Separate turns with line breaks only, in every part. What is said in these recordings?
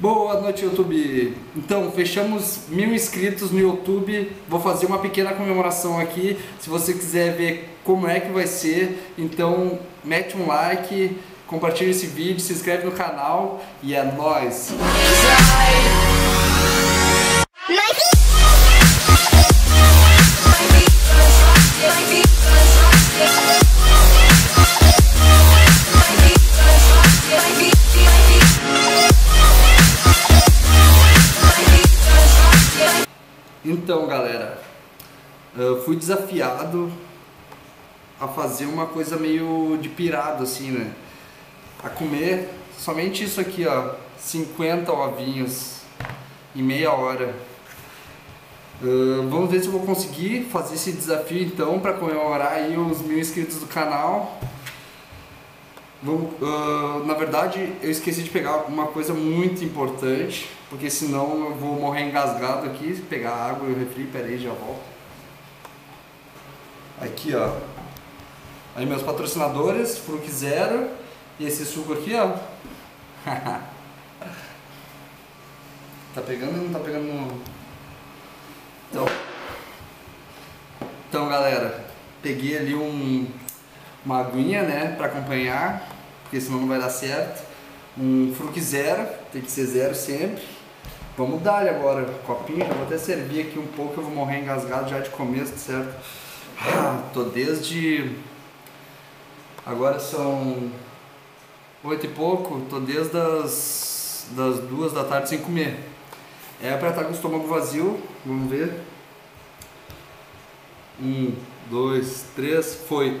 Boa noite, YouTube. Então, fechamos mil inscritos no YouTube. Vou fazer uma pequena comemoração aqui. Se você quiser ver como é que vai ser, então mete um like, compartilha esse vídeo, se inscreve no canal e é nóis! Então, galera, eu fui desafiado a fazer uma coisa meio de pirado, assim, né? A comer somente isso aqui, ó, 50 ovinhos em meia hora. Uh, vamos ver se eu vou conseguir fazer esse desafio então para comemorar aí os mil inscritos do canal. Vamos, uh, na verdade, eu esqueci de pegar uma coisa muito importante, porque senão eu vou morrer engasgado aqui. Pegar água e o refri, peraí, já volto. Aqui, ó. Aí meus patrocinadores, Fruc Zero e esse suco aqui, ó. tá pegando ou não tá pegando. Então, então galera, peguei ali um, uma aguinha, né, para acompanhar, porque senão não vai dar certo. Um fruque zero, tem que ser zero sempre. Vamos dar agora, copinho, já vou até servir aqui um pouco, eu vou morrer engasgado já de começo, certo? Ah, tô desde... Agora são oito e pouco, tô desde as das duas da tarde sem comer. É para estar com o estômago vazio, vamos ver. Um, dois, três, foi.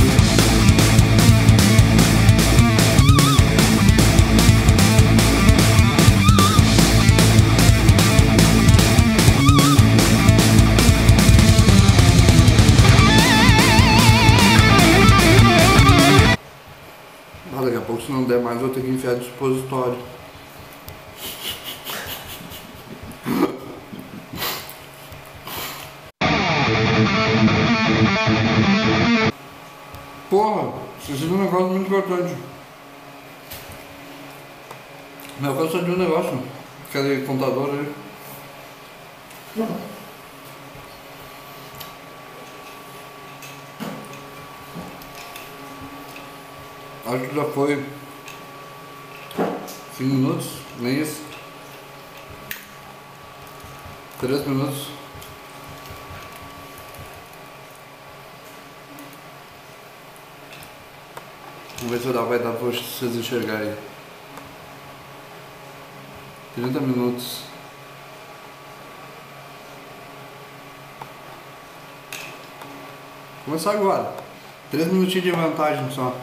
Meu caso de um negócio. Aquele contador aí. Acho que já foi 5 minutos, nem isso. 3 minutos. Vamos ver se vai dar pra vocês enxergarem. 30 minutos. Começar agora. 3 minutinhos de vantagem só.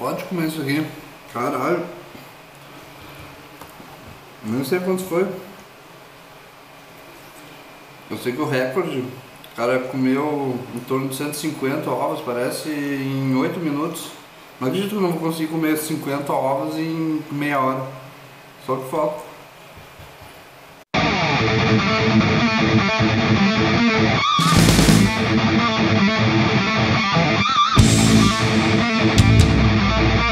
Pode comer isso aqui. Caralho. Nem sei quantos foi. Eu sei que o recorde, o cara comeu em torno de 150 ovos, parece, em 8 minutos. Não acredito que eu não vou conseguir comer 50 ovos em meia hora. Só que falta. Thank Ah,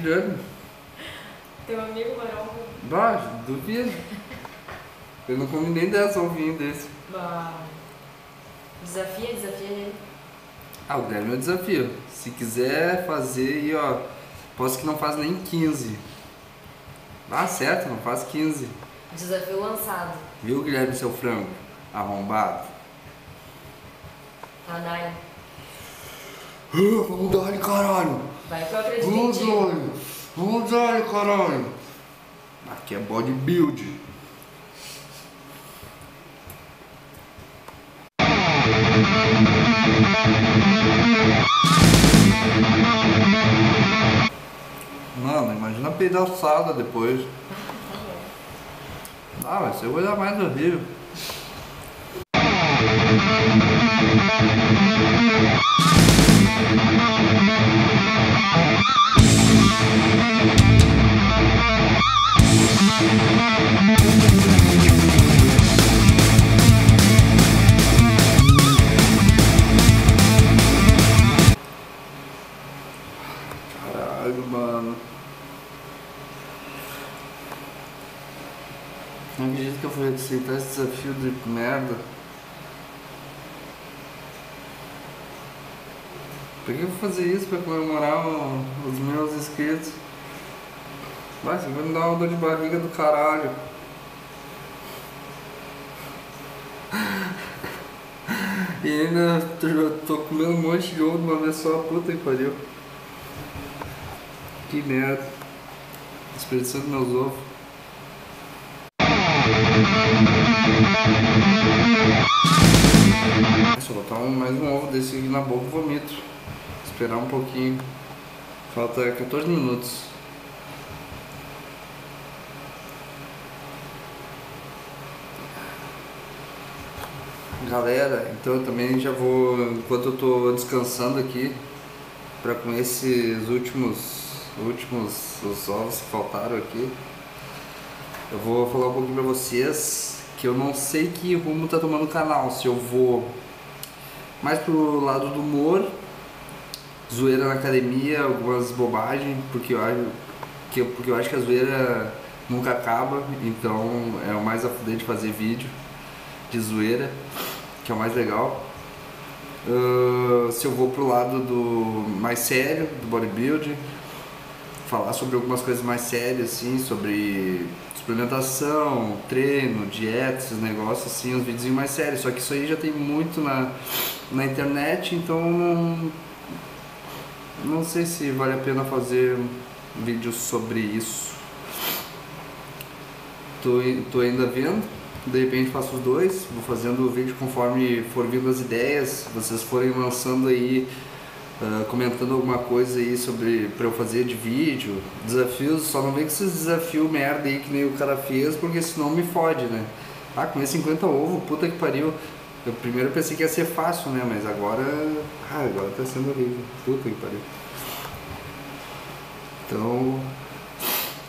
Grande.
Teu amigo Maromba.
Bah, duvido. Eu não comi nem dessa ovinho desse.
Bah. Desafia, desafia ele.
Ah, o Guilherme é o desafio. Se quiser fazer aí, ó. Posso que não faz nem 15. Ah, certo, não faz 15.
Desafio lançado.
Viu, Guilherme, seu frango? Arrombado.
Tá, Dai.
Vamos dar ali, caralho.
Vai que eu acredito em
Vamos ali. Vamos ali, caralho. Aqui é bodybuild. Mano, imagina a pedaçada depois. Ah, vai ser coisa mais horrível. Caralho, mano. Não acredito que eu fui aceitar esse desafio de merda. Por que eu vou fazer isso pra comemorar os meus inscritos? Vai, você vai me dar uma dor de barriga do caralho. E ainda tô, tô comendo um monte de ovo de uma vez só, puta que pariu. Que merda. Desperdiçando meus ovos. Eu botar mais um ovo desse na boca, eu vomito. Esperar um pouquinho. Falta 14 minutos. Galera, então eu também já vou, enquanto eu tô descansando aqui, para comer esses últimos, últimos os ovos que faltaram aqui, eu vou falar um pouquinho pra vocês que eu não sei que rumo tá tomando o canal, se eu vou mais pro lado do humor, zoeira na academia, algumas bobagens, porque eu acho que porque eu acho que a zoeira nunca acaba, então é o mais a de fazer vídeo de zoeira, que é o mais legal. Ah, se eu vou pro lado do mais sério, do bodybuilding, falar sobre algumas coisas mais sérias, assim, sobre suplementação, treino, dieta, esses negócios, assim, uns vídeos mais sérios. Só que isso aí já tem muito na, na internet, então não, não sei se vale a pena fazer vídeos sobre isso. Tô, tô ainda vendo, de repente faço os dois, vou fazendo o vídeo conforme for vindo as ideias, vocês forem lançando aí, ah, comentando alguma coisa aí sobre pra eu fazer de vídeo, desafios, só não vem com esses desafios merda aí que nem o cara fez, porque senão me fode, né? Ah, comer 50 ovos, puta que pariu. Eu primeiro pensei que ia ser fácil, né? Mas agora. Ah, agora tá sendo horrível. Puta que pariu. Então.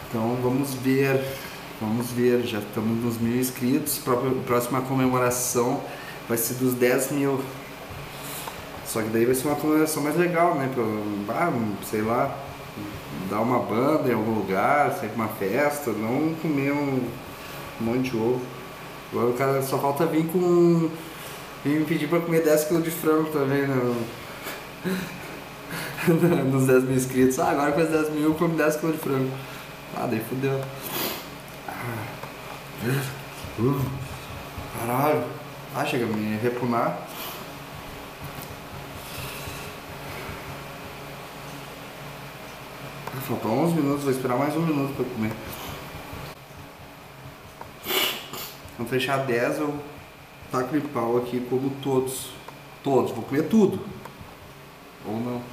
Então vamos ver. Vamos ver. Já estamos nos mil inscritos. Pró- Próxima comemoração vai ser dos 10 mil. Só que daí vai ser uma comemoração mais legal, né? Pra, ah, sei lá, dar uma banda em algum lugar, sair pra uma festa, não comer um, um monte de ovo. Agora o cara só falta vir com. vir me pedir pra comer 10 kg de frango também, né? Nos 10 mil inscritos. Ah, agora com os 10 mil eu como 10 kg de frango. Ah, daí fudeu. Ah. Uh, caralho. Ah, chega a me repunar. Ah, Faltou 11 minutos, vou esperar mais um minuto pra comer. Vamos fechar 10, eu taco em pau aqui como todos. Todos, vou comer tudo. Ou não.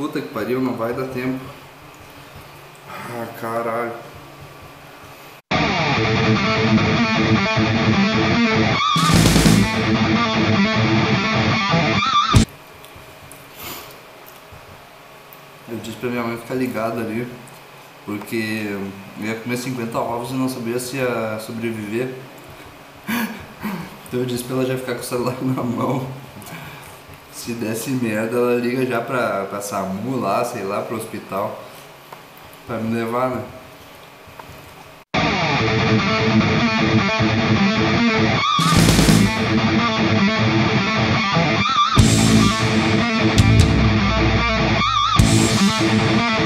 Puta que pariu, não vai dar tempo. Ah, caralho. Eu disse pra minha mãe ficar ligada ali, porque eu ia comer 50 ovos e não sabia se ia sobreviver. Então eu disse pra ela já ficar com o celular na mão. Se desse merda, ela liga já pra, pra SAMU lá, sei lá, pro hospital. Pra me levar, né? Falta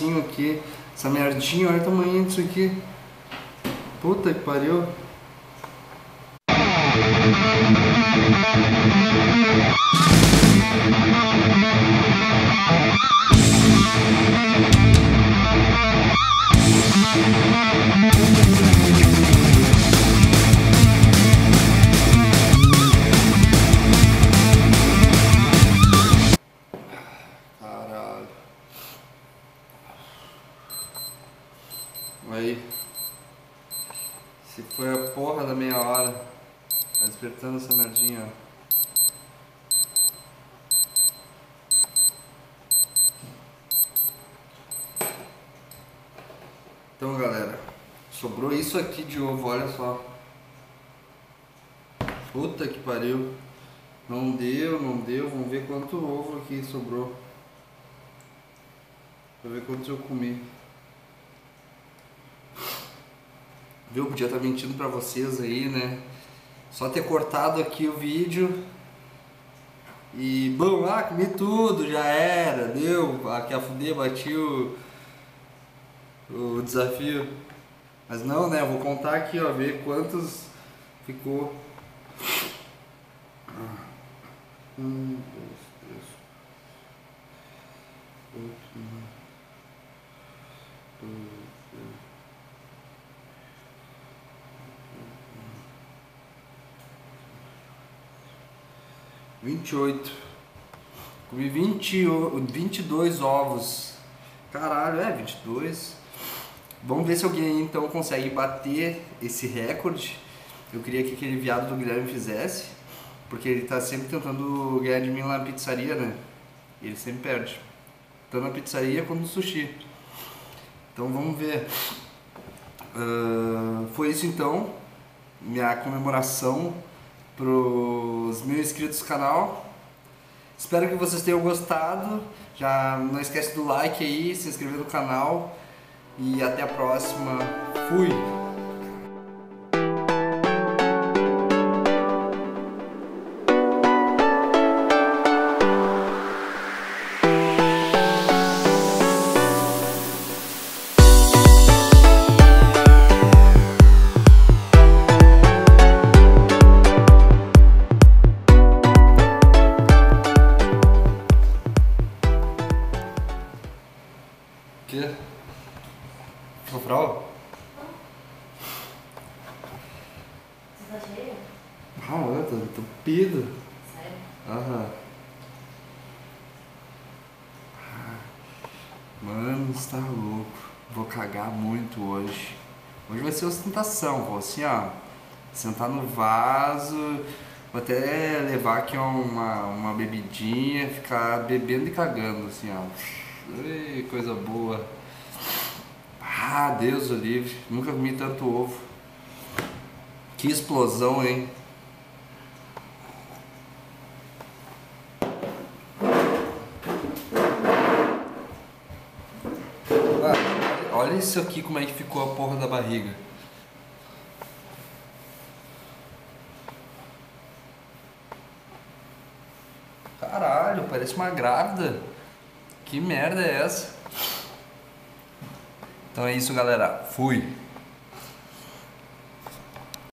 pedacinho aqui. Essa merdinha, olha o tamanho disso aqui. Puta que pariu. Então galera, sobrou isso aqui de ovo, olha só. Puta que pariu. Não deu, não deu. Vamos ver quanto ovo aqui sobrou. Pra ver quantos eu comi. Viu? Podia estar mentindo pra vocês aí, né? Só ter cortado aqui o vídeo e, bom, ah, comi tudo, já era, deu, aqui afundei, bati o, o desafio. Mas não, né, eu vou contar aqui, ó, ver quantos ficou. Ah, um, dois, três, oito, nove, dois, 28. Comi 20, 22 ovos. Caralho, é 22. Vamos ver se alguém então consegue bater esse recorde. Eu queria que aquele viado do Guilherme fizesse, porque ele tá sempre tentando ganhar de mim lá na pizzaria, né? E ele sempre perde. Tanto na pizzaria quanto no sushi. Então vamos ver. Uh, foi isso então. Minha comemoração pros mil inscritos do canal. Espero que vocês tenham gostado. Já não esquece do like aí, se inscrever no canal. E até a próxima. Fui! Ficou frau?
Você tá cheia?
Ah, eu tô entupido.
Sério?
Aham. Ah, Mano, você tá louco. Vou cagar muito hoje. Hoje vai ser ostentação, vou assim, ó. Sentar no vaso. Vou até levar aqui uma, uma bebidinha, ficar bebendo e cagando, assim, ó. Ui, coisa boa. Ah, Deus o livre. Nunca comi tanto ovo. Que explosão, hein? Ah, olha isso aqui como é que ficou a porra da barriga. Caralho, parece uma grávida. Que merda é essa? Então é isso, galera. Fui.